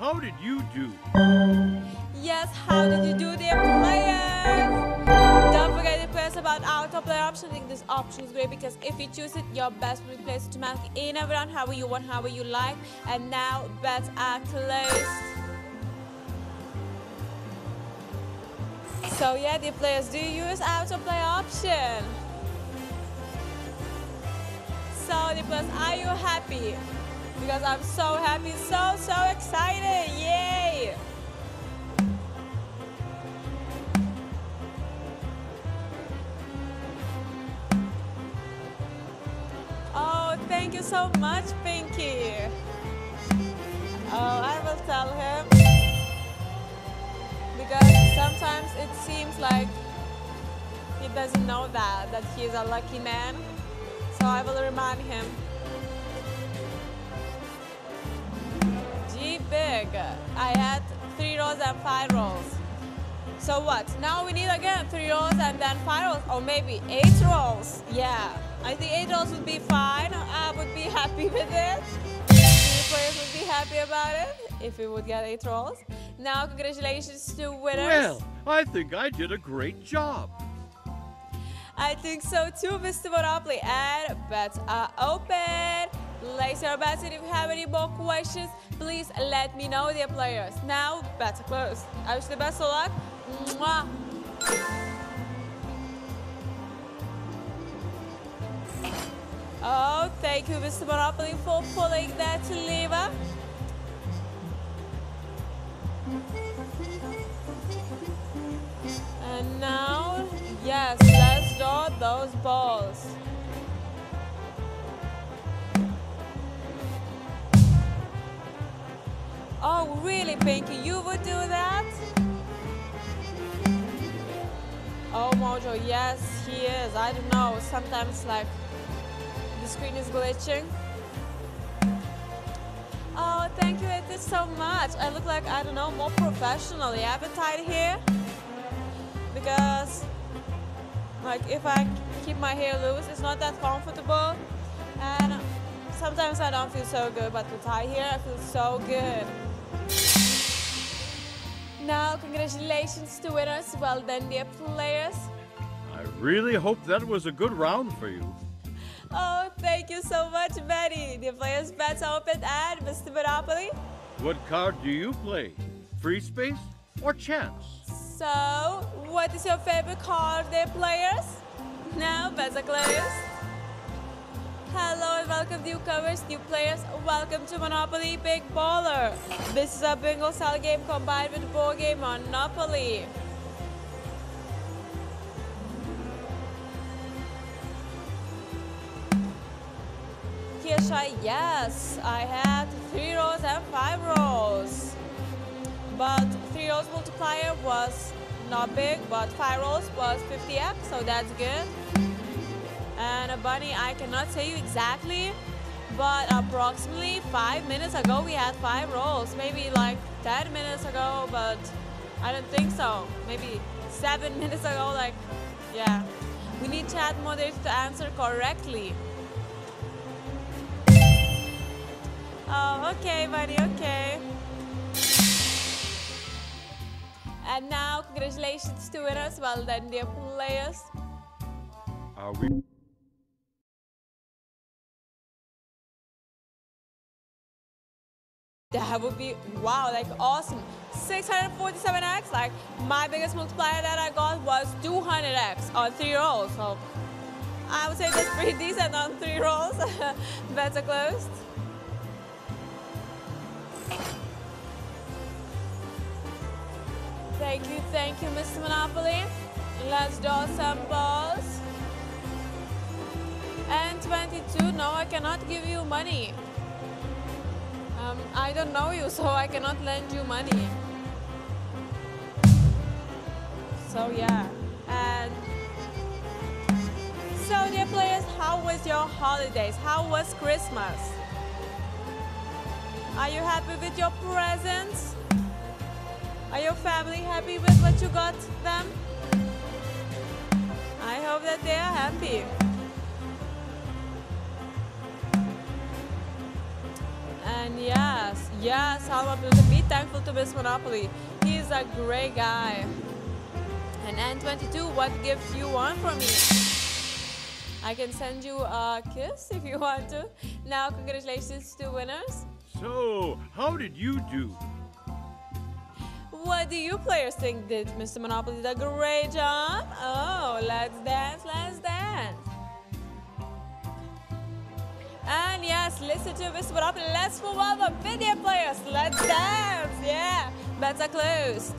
how did you do? Yes, how did you do dear players? Don't forget to press about auto play option. I think this option is great because if you choose it, your best will be placed automatically in every round, however you want, however you like. And now bets are closed. So yeah, the players, do use auto play option? So the players, are you happy? Because I'm so happy, so so excited, you so much, Pinky. Oh, I will tell him. Because sometimes it seems like he doesn't know that, that he's a lucky man. So I will remind him. G big. I had three rolls and five rolls. So what? Now we need again three rolls and then five rolls, or maybe eight rolls. Yeah, I think eight rolls would be fine. I would be happy with it. The players would be happy about it if we would get eight rolls. Now, congratulations to winners. Well, I think I did a great job. I think so too, Mr. Monopoly. And bets are open. Place your bets, and if you have any more questions, please let me know, dear players. Now, bets are closed. I wish you the best of luck. Mwah. Oh, thank you, Mr. Monopoly, for pulling that lever. And now, yes, let's draw those balls. Oh, really, Pinky? You would do that? Oh, Mojo, yes, he is. I don't know. Sometimes, like, screen is glitching. Oh, thank you, Edith, so much. I look like, I don't know, more professional. I have it tied here because, like, if I keep my hair loose, it's not that comfortable. And sometimes I don't feel so good, but with tie here, I feel so good. Now, congratulations to winners. Well done, dear players. I really hope that was a good round for you. Oh, thank you so much, Betty. The players' bets are open and Mr. Monopoly. What card do you play? Free space or chance? So, what is your favorite card, dear players? Now, bets are closed. Hello and welcome newcomers, new players. Welcome to Monopoly Big Baller. This is a bingo style game combined with board game Monopoly. Kirsha, yes, I had three rows and five rows. But three rows multiplier was not big, but five rows was 50x, so that's good. And a bunny, I cannot tell you exactly, but approximately five minutes ago we had five rolls. Maybe like 10 minutes ago, but I don't think so. Maybe seven minutes ago, like, yeah. We need chat moderators to answer correctly. Oh, okay, buddy, okay. And now, congratulations to winners. Well done, dear players. Are we? That would be wow, like awesome. 647x, like my biggest multiplier that I got was 200x on three rolls. So I would say that's pretty decent on three rolls. Better closed. Thank you, thank you, Mr. Monopoly. Let's draw some balls. And 22, no, I cannot give you money. Um, I don't know you, so I cannot lend you money. So yeah, and so dear players, how was your holidays? How was Christmas? Are you happy with your presents? Are your family happy with what you got them? I hope that they are happy. And yes, Yes, Alma Pluto, be thankful to Miss Monopoly. He's a great guy. And N22, what gift you want from me? I can send you a kiss if you want to. Now, congratulations to winners. So, how did you do? What do you players think? Did Mr. Monopoly did a great job? Oh, let's dance, let's dance. And yes, listen to Mr. Monopoly. Let's move on the video players. Let's dance. Yeah, bets are closed.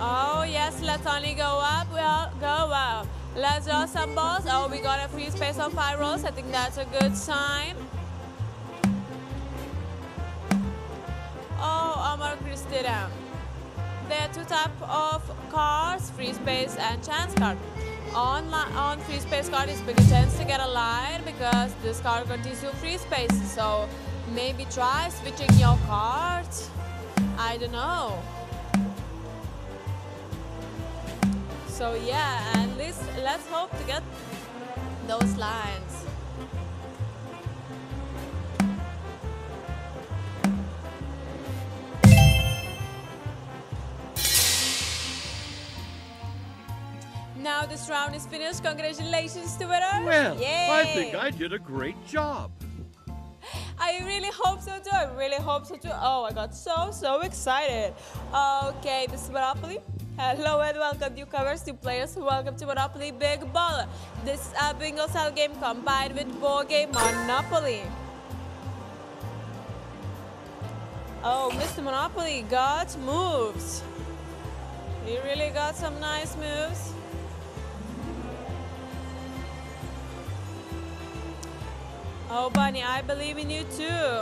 Oh yes, let's only go up, we'll go up. Let's draw some balls. Oh, we got a free space on five rolls. I think that's a good sign. Amar There are two types of cards, free space and chance card. On, on free space card is bigger chance to get a line because this card contains you free space. So maybe try switching your cards. I don't know. So yeah, and let's let's hope to get those lines. Now this round is finished. Congratulations to winner. Well, Yay. I think I did a great job. I really hope so too. I really hope so too. Oh, I got so, so excited. Okay, this is Monopoly. Hello and welcome newcomers, new players. Welcome to Monopoly Big Baller. This is a bingo style game combined with board game Monopoly. Oh, Mr. Monopoly got moves. He really got some nice moves. Oh, Bunny, I believe in you too.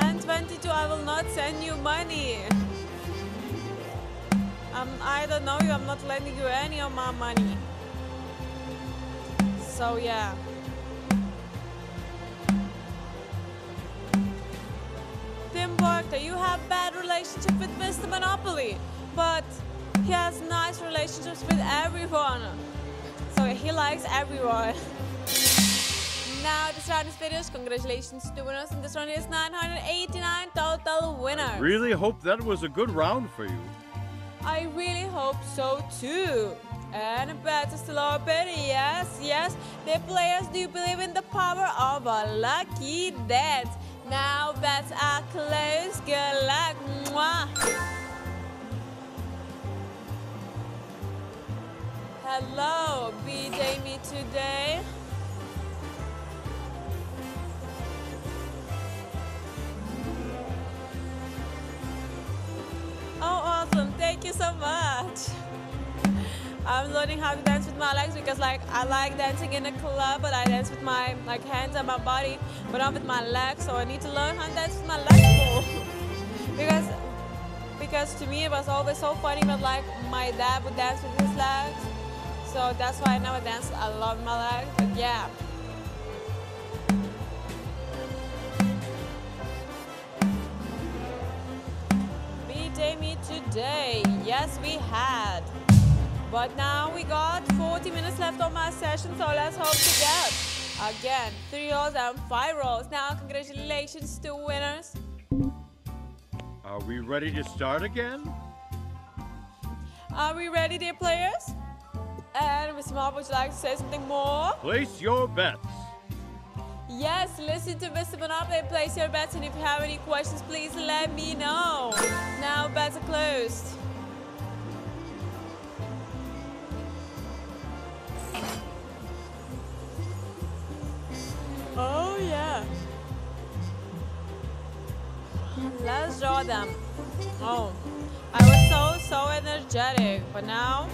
And 22, I will not send you money. Um, I don't know you, I'm not lending you any of my money. So, yeah. Tim Barker, you have bad relationship with Mr. Monopoly, but he has nice relationships with everyone. So he likes everyone. now this round is finished. Congratulations to winners. And this round is 989 total winners. Really hope that was a good round for you. I really hope so too. And bets are still open. Yes, yes. The players do you believe in the power of a lucky dance. Now bets are closed. Good luck. Mwah. Hello, BJ me today. Oh, awesome. Thank you so much. I'm learning how to dance with my legs because like I like dancing in a club, but I dance with my like hands and my body, but not with my legs. So I need to learn how to dance with my legs more. because because to me it was always so funny, but like my dad would dance with his legs. So that's why I never dance a lot with my legs. But yeah. BJ me today. Yes, we had. But now we got 40 minutes left on my session, so let's hope to get again three rolls and five rolls. Now, congratulations to winners. Are we ready to start again? Are we ready, dear players? And Mr. Mob, would you like to say something more? Place your bets. Yes, listen to Mr. Monopoly and place your bets. And if you have any questions, please let me know. Now, bets are closed. Oh, yeah. Let's draw them. Oh, I was so, so energetic, but now,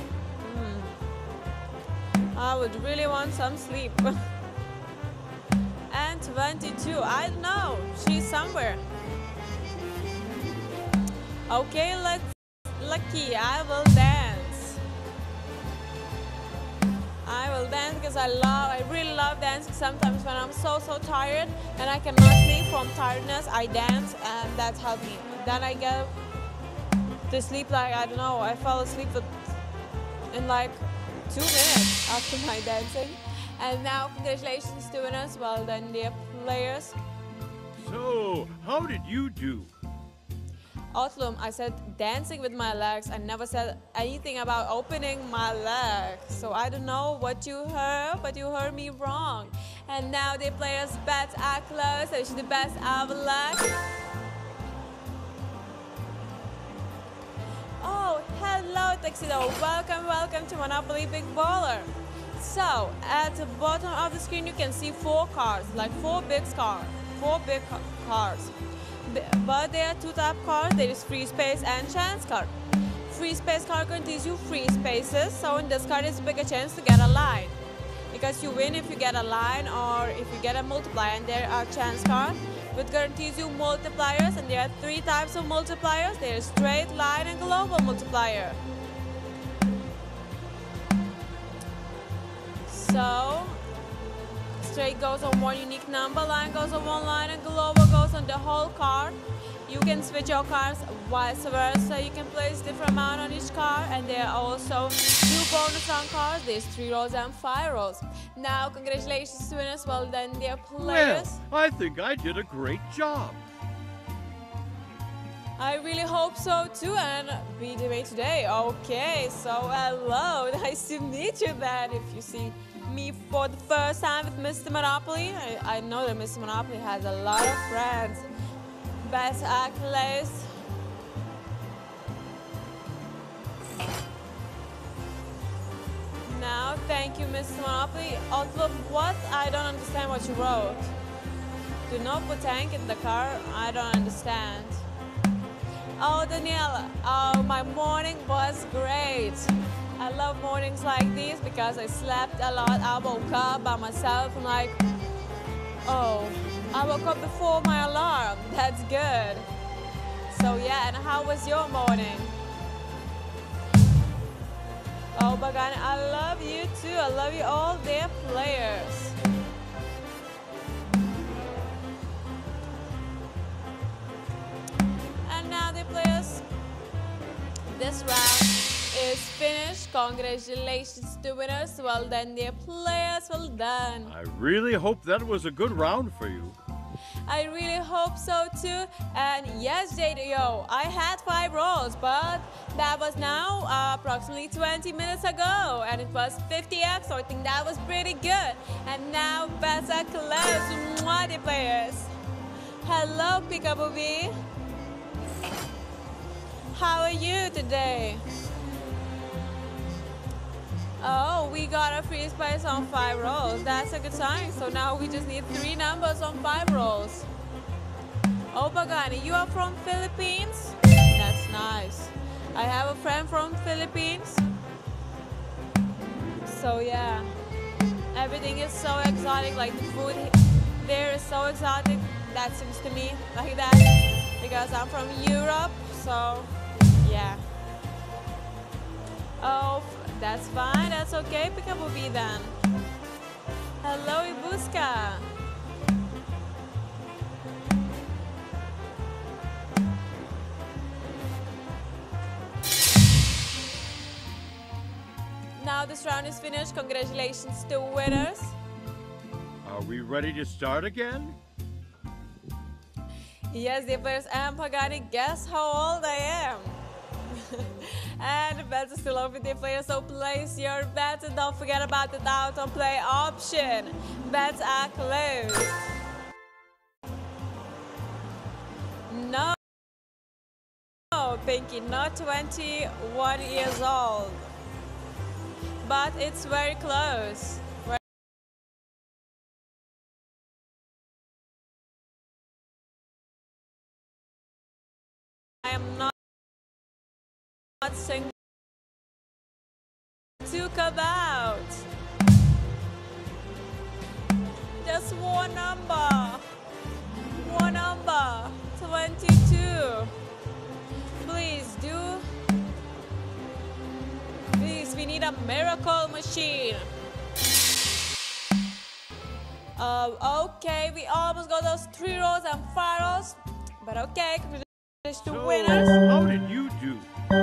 I would really want some sleep. and 22, I don't know, she's somewhere. Okay, let's, lucky, I will dance. I will dance because I love, I really love dancing. Sometimes when I'm so, so tired and I cannot sleep from tiredness, I dance and that helps me. Then I get to sleep like I don't know. I fell asleep in like two minutes after my dancing. And now congratulations to winners. Well done, dear players. So, how did you do? Otlum, I said dancing with my legs. I never said anything about opening my legs. So I don't know what you heard, but you heard me wrong. And now the players' bets are closed. I wish you the best of luck. Oh, hello Tuxedo. Welcome, welcome to Monopoly Big Baller. So, at the bottom of the screen you can see four cards, like four big cards, four big cards but there are two type cards. There is free space and chance card. Free space card guarantees you free spaces. So in this card, it's a bigger chance to get a line. Because you win if you get a line or if you get a multiplier. And there are chance card, which guarantees you multipliers. And there are three types of multipliers. There is straight, line, and global multiplier. So straight goes on one unique number, line goes on one line, and global goes on the whole card. You can switch your cars vice versa. You can place different amount on each car and there are also two bonus on cards. There's three rows and five rows. Now, congratulations to winners. Well done, dear players. Well, I think I did a great job. I really hope so too, and be the way today. Okay, so hello, nice to meet you then. If you see me for the first time with Mr. Monopoly. I, I know that Mr. Monopoly has a lot of friends. Best accolades. Now, thank you, Mr. Monopoly. Outlook, what? I don't understand what you wrote. Do not put tank in the car. I don't understand. Oh, Daniela, oh, my morning was great. I love mornings like these because I slept a lot. I woke up by myself and like, oh, I woke up before my alarm. That's good. So yeah, and how was your morning? Oh, Bagani, I love you too. I love you all, dear players. And now, dear players, this round is finished. Congratulations to winners. Well done, dear players. Well done. I really hope that was a good round for you. I really hope so too. And yes, JDO, I had five rolls, but that was now uh, approximately 20 minutes ago, and it was 50x, so I think that was pretty good. And now better close, mwah, the players. Hello, Peekaboo How are you today? Oh, we got a free space on five rolls. That's a good sign. So now we just need three numbers on five rolls. Oh, Pagani, you are from Philippines? That's nice. I have a friend from Philippines. So yeah, everything is so exotic. Like the food there is so exotic. That seems to me like that because I'm from Europe. So yeah. Oh, that's fine, that's okay. Pick up Ubi then. Hello, Ibuska. Now this round is finished. Congratulations to winners. Are we ready to start again? Yes, dear players, I'm Pagani. Guess how old I am? And the bets are still open dear players, so place your bets and don't forget about the auto play option. Bets are closed. No, Pinky, not 21 years old. But it's very close. Sing took about just one number one number 22 please do. Please we need a miracle machine. Uh, okay we almost got those three rows and five rows but okay congratulations to so, winners. how did you do So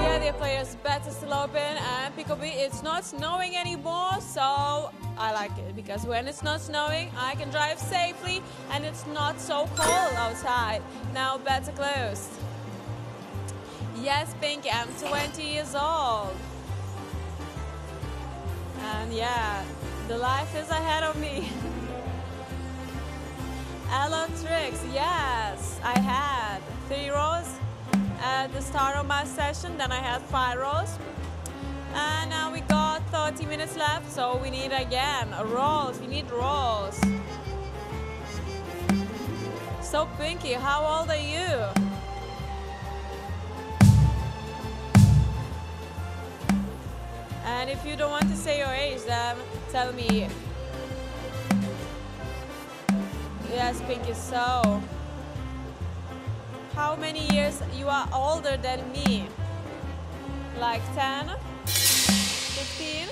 yeah, the players better still open and Picobee, it's not snowing anymore, so I like it because when it's not snowing, I can drive safely and it's not so cold outside. Now better closed. Yes, Pinky, I'm 20 years old. And yeah, the life is ahead of me. Alan Tricks, yes, I had three rows at the start of my session, then I had five rows. And now we got 30 minutes left, so we need again rolls, we need rolls. So Pinky, how old are you? And if you don't want to say your age, then tell me. Yes, Pinky, so how many years you are older than me? Like 10? 15?